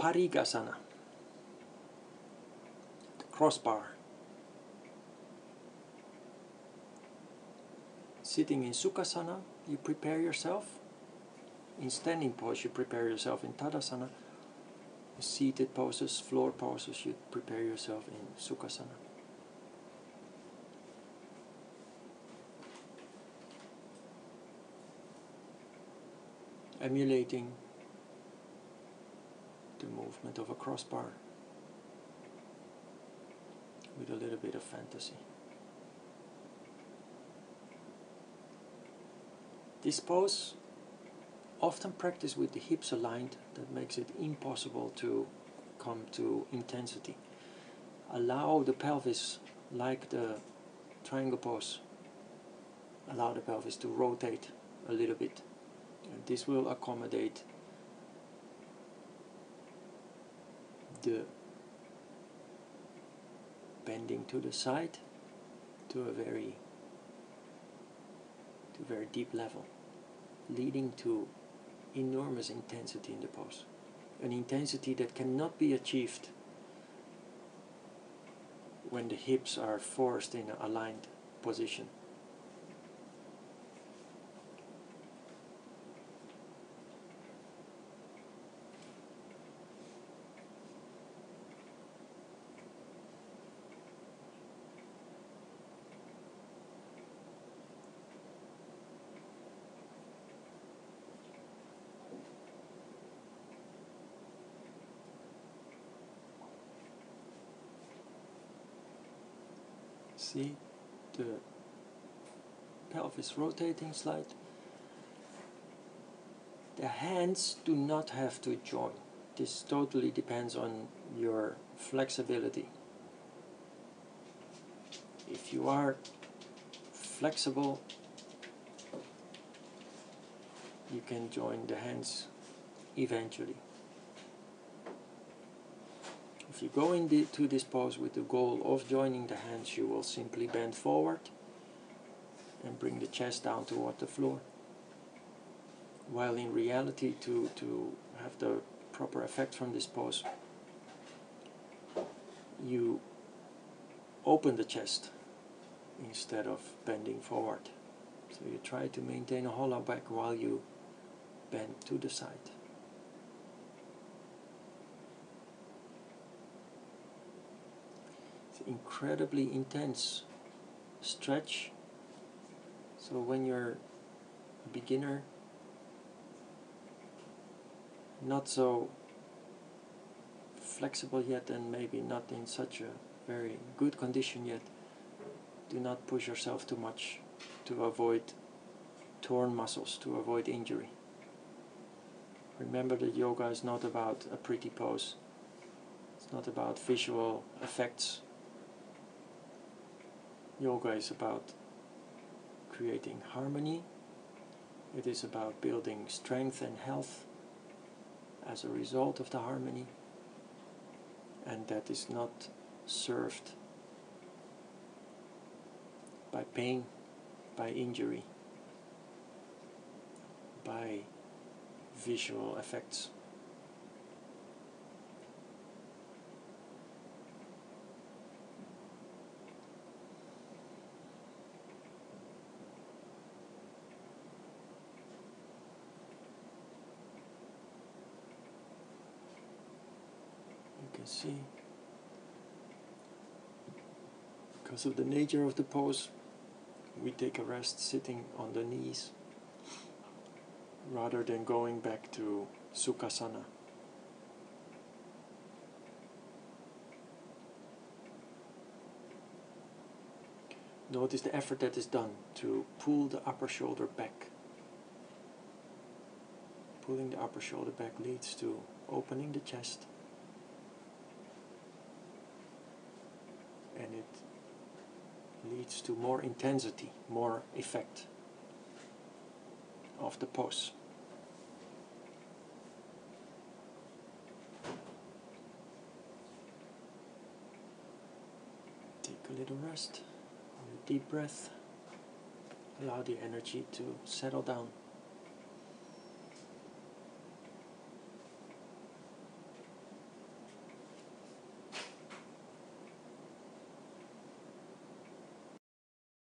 Parighasana, the crossbar. Sitting in Sukhasana, you prepare yourself. In standing pose, you prepare yourself in Tadasana. Seated poses, floor poses, you prepare yourself in Sukhasana. Emulating movement of a crossbar with a little bit of fantasy. This pose, often practiced with the hips aligned, that makes it impossible to come to intensity. Allow the pelvis, like the triangle pose, allow the pelvis to rotate a little bit. And this will accommodate the bending to the side to a very to a very deep level leading to enormous intensity in the pose. An intensity that cannot be achieved when the hips are forced in an aligned position see the pelvis rotating slight. The hands do not have to join. This totally depends on your flexibility. If you are flexible, you can join the hands eventually. If you go into this pose with the goal of joining the hands, you will simply bend forward and bring the chest down toward the floor. While in reality, to, to have the proper effect from this pose, you open the chest instead of bending forward. So you try to maintain a hollow back while you bend to the side. Incredibly intense stretch. So when you're a beginner, not so flexible yet and maybe not in such a very good condition yet, do not push yourself too much to avoid torn muscles, to avoid injury. Remember that yoga is not about a pretty pose. It's not about visual effects Yoga is about creating harmony, it is about building strength and health as a result of the harmony, and that is not served by pain, by injury, by visual effects. Can see because of the nature of the pose we take a rest sitting on the knees rather than going back to Sukhasana. Notice the effort that is done to pull the upper shoulder back. Pulling the upper shoulder back leads to opening the chest and it leads to more intensity, more effect of the pose. Take a little rest, a deep breath, allow the energy to settle down.